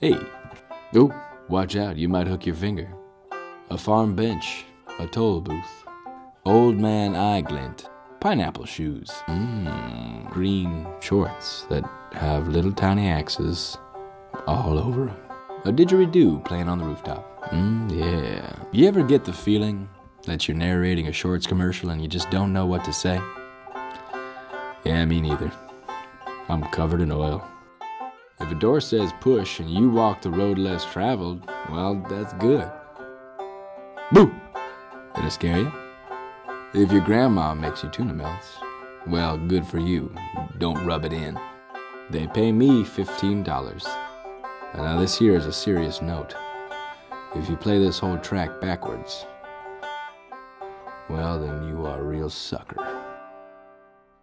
hey, oh, watch out, you might hook your finger. A farm bench, a toll booth, old man eye glint, pineapple shoes, mm, green shorts that have little tiny axes all over them. A didgeridoo playing on the rooftop. Mm, yeah. You ever get the feeling that you're narrating a shorts commercial and you just don't know what to say? Yeah, me neither. I'm covered in oil. If a door says push and you walk the road less traveled, well, that's good. Boo! Did I scare you? If your grandma makes you tuna melts, well, good for you. Don't rub it in. They pay me $15. And now this here is a serious note. If you play this whole track backwards, well, then you are a real sucker.